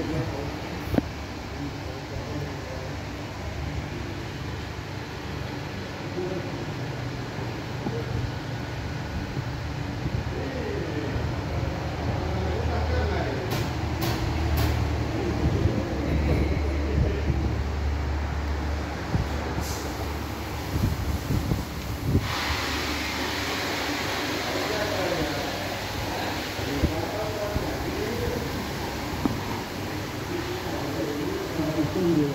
example. Tinggi.